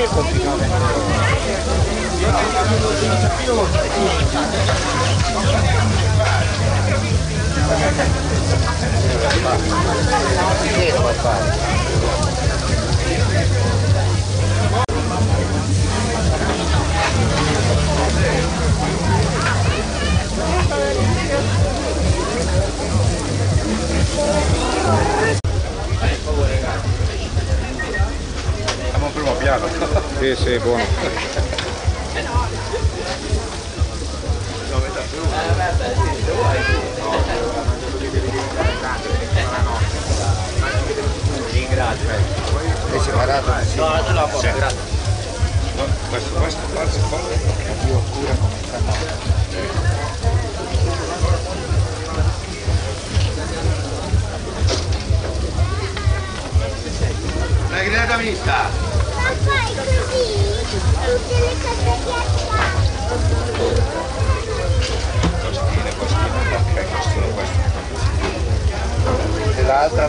è complicata. Che devo fare? Thank you. Piano. Sì, sì, buono. È separato? Sì. No, questo, questo, questo, questo. più oscura come stanno. La grinata mista. Fai così? Tutte le cose Costine, costine, ok, costine questo. E l'altra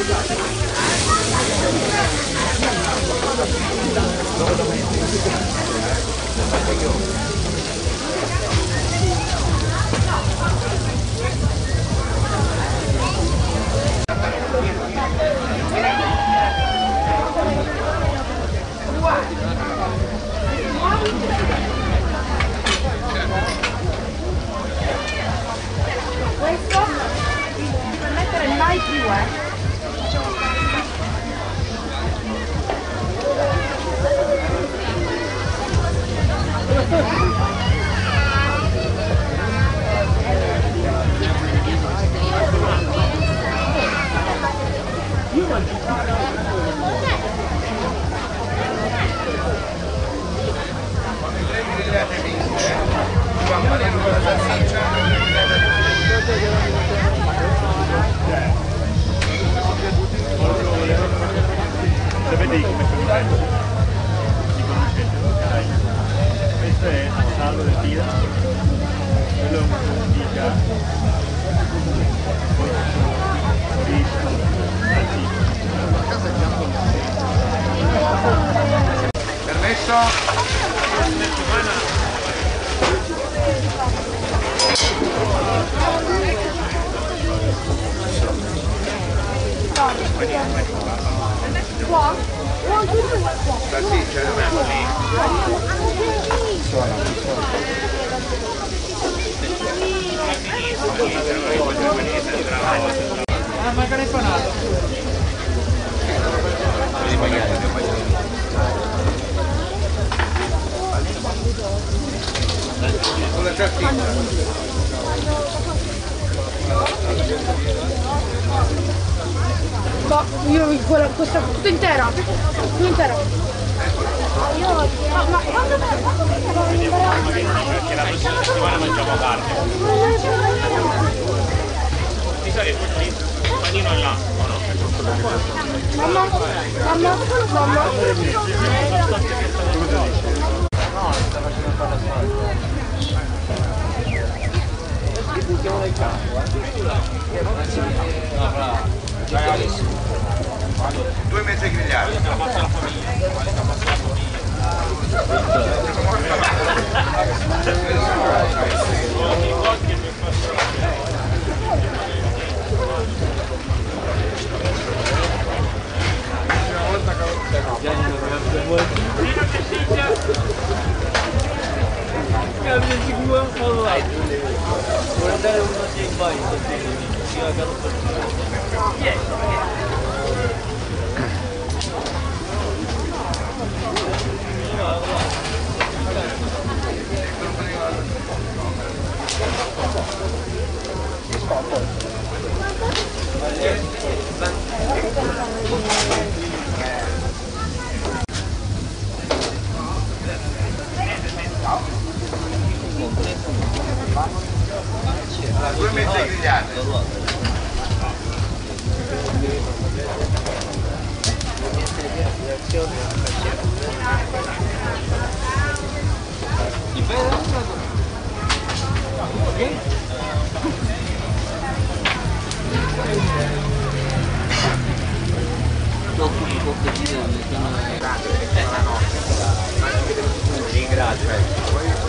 Questo non puoi mettere mai più, eh. Permesso? Qua? Salsiccia, Ah, ma che ne panato? Con la salsiccia. No, io quella, questa tutta intera. Tutta intera. Ma, ma quando Perché la prossima settimana mangiamo carne. Mi sa che il panino là, o no? Mamma, mamma, mamma. Due mezze grigliate. Vale 我们是来，我们来玩的。A Due mezze grigliate.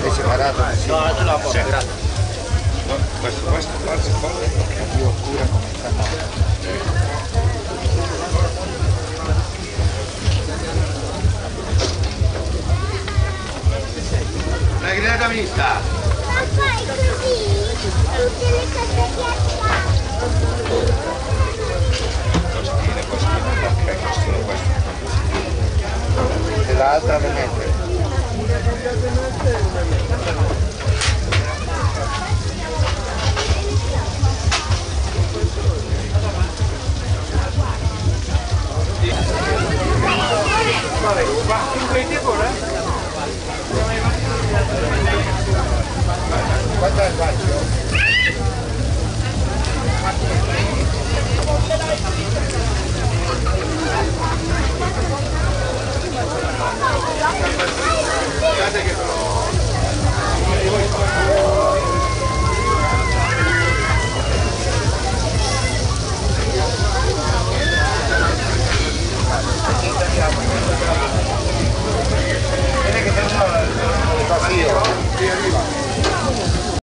È separato. No, no, no, grazie. Questo, questo, questo, questo. Più oscura come sta Una grigliata mista. Ma fai così? Fíjate que solo...